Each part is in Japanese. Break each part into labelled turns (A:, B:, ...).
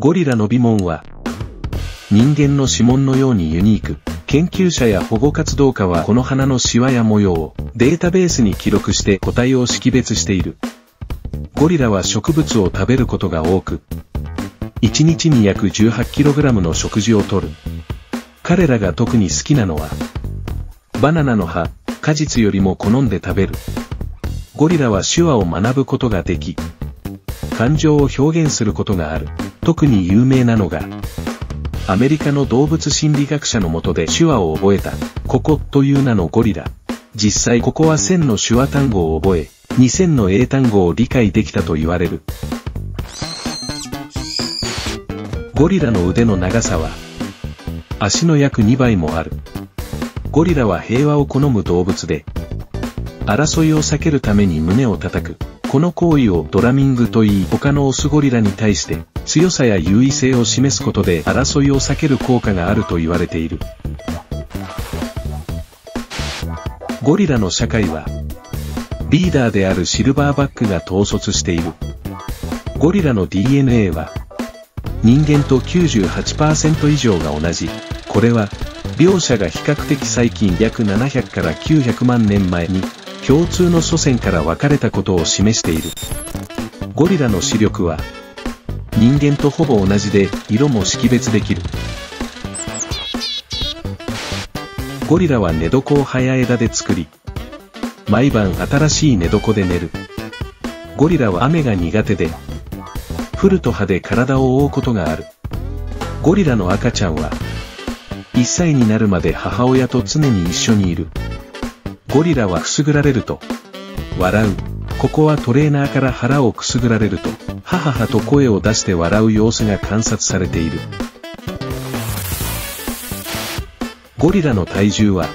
A: ゴリラの鼻紋は、人間の指紋のようにユニーク。研究者や保護活動家はこの花のシワや模様をデータベースに記録して個体を識別している。ゴリラは植物を食べることが多く、1日に約 18kg の食事をとる。彼らが特に好きなのは、バナナの葉、果実よりも好んで食べる。ゴリラは手話を学ぶことができ、感情を表現することがある。特に有名なのが、アメリカの動物心理学者のもとで手話を覚えた、ココという名のゴリラ。実際ここは1000の手話単語を覚え、2000の英単語を理解できたと言われる。ゴリラの腕の長さは、足の約2倍もある。ゴリラは平和を好む動物で、争いを避けるために胸を叩く。この行為をドラミングと言い他のオスゴリラに対して強さや優位性を示すことで争いを避ける効果があると言われている。ゴリラの社会はリーダーであるシルバーバックが統率している。ゴリラの DNA は人間と98%以上が同じ。これは両者が比較的最近約700から900万年前に共通の祖先から分かれたことを示している。ゴリラの視力は、人間とほぼ同じで色も識別できる。ゴリラは寝床を早枝で作り、毎晩新しい寝床で寝る。ゴリラは雨が苦手で、フルと葉で体を覆うことがある。ゴリラの赤ちゃんは、1歳になるまで母親と常に一緒にいる。ゴリラはくすぐられると、笑う。ここはトレーナーから腹をくすぐられると、はははと声を出して笑う様子が観察されている。ゴリラの体重は、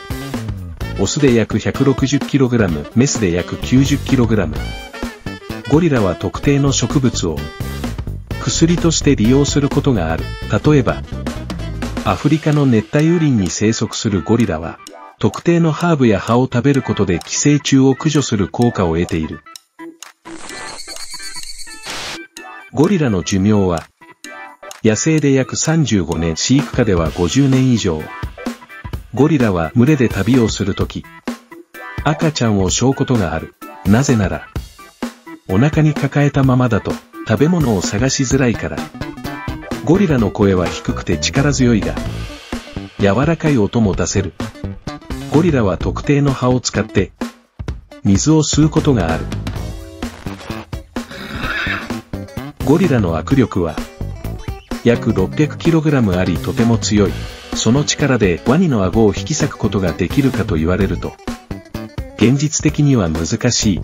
A: オスで約 160kg、メスで約 90kg。ゴリラは特定の植物を薬として利用することがある。例えば、アフリカの熱帯雨林に生息するゴリラは、特定のハーブや葉を食べることで寄生虫を駆除する効果を得ている。ゴリラの寿命は、野生で約35年、飼育下では50年以上。ゴリラは群れで旅をするとき、赤ちゃんを背負うことがある。なぜなら、お腹に抱えたままだと食べ物を探しづらいから。ゴリラの声は低くて力強いが、柔らかい音も出せる。ゴリラは特定の葉を使って、水を吸うことがある。ゴリラの握力は、約 600kg ありとても強い。その力でワニの顎を引き裂くことができるかと言われると、現実的には難しい。